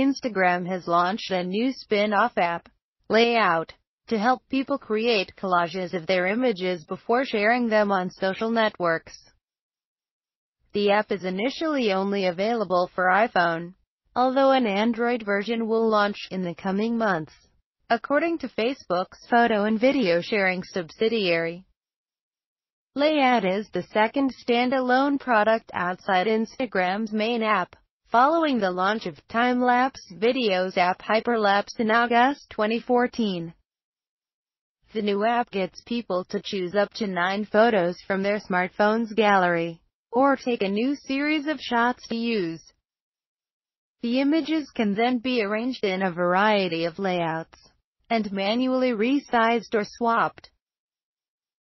Instagram has launched a new spin-off app, Layout, to help people create collages of their images before sharing them on social networks. The app is initially only available for iPhone, although an Android version will launch in the coming months, according to Facebook's photo and video sharing subsidiary. Layout is the second standalone product outside Instagram's main app, following the launch of time-lapse videos app Hyperlapse in August 2014. The new app gets people to choose up to nine photos from their smartphone's gallery, or take a new series of shots to use. The images can then be arranged in a variety of layouts, and manually resized or swapped.